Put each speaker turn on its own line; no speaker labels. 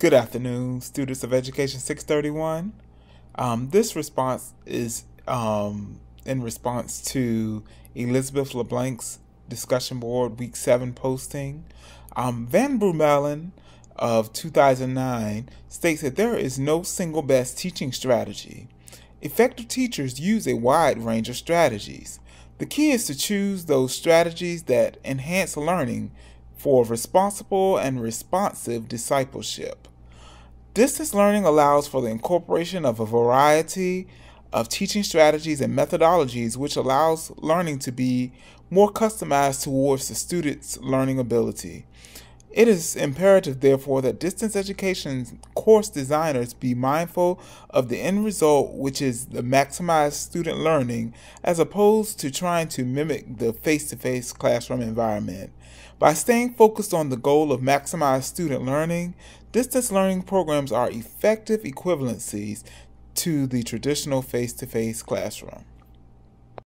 Good afternoon, students of Education 631. Um, this response is um, in response to Elizabeth LeBlanc's discussion board week 7 posting. Um, Van Brummelen of 2009 states that there is no single best teaching strategy. Effective teachers use a wide range of strategies. The key is to choose those strategies that enhance learning for responsible and responsive discipleship. Distance learning allows for the incorporation of a variety of teaching strategies and methodologies, which allows learning to be more customized towards the student's learning ability. It is imperative, therefore, that distance education course designers be mindful of the end result, which is the maximized student learning, as opposed to trying to mimic the face to face classroom environment. By staying focused on the goal of maximized student learning, distance learning programs are effective equivalencies to the traditional face to face classroom.